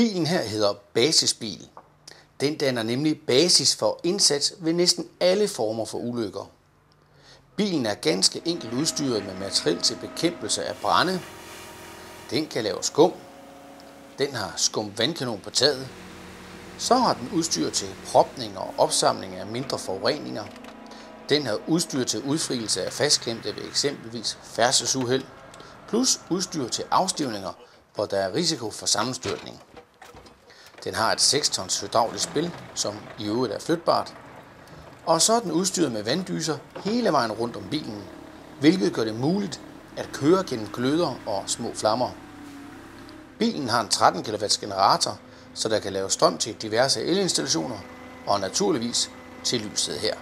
Bilen her hedder basisbil. Den danner nemlig basis for indsats ved næsten alle former for ulykker. Bilen er ganske enkelt udstyret med materiel til bekæmpelse af brænde. Den kan lave skum. Den har skum vandkanon på taget. Så har den udstyr til propning og opsamling af mindre forureninger. Den har udstyr til udfrielse af fastklemte ved eksempelvis færdselsuheld, plus udstyr til afstivninger, hvor der er risiko for sammenstyrtning. Den har et 6 tons hydraulisk spil, som i øvrigt er flytbart. Og så er den udstyret med vanddyser hele vejen rundt om bilen, hvilket gør det muligt at køre gennem gløder og små flammer. Bilen har en 13 kW generator, så der kan lave strøm til diverse elinstallationer og naturligvis til lyset her.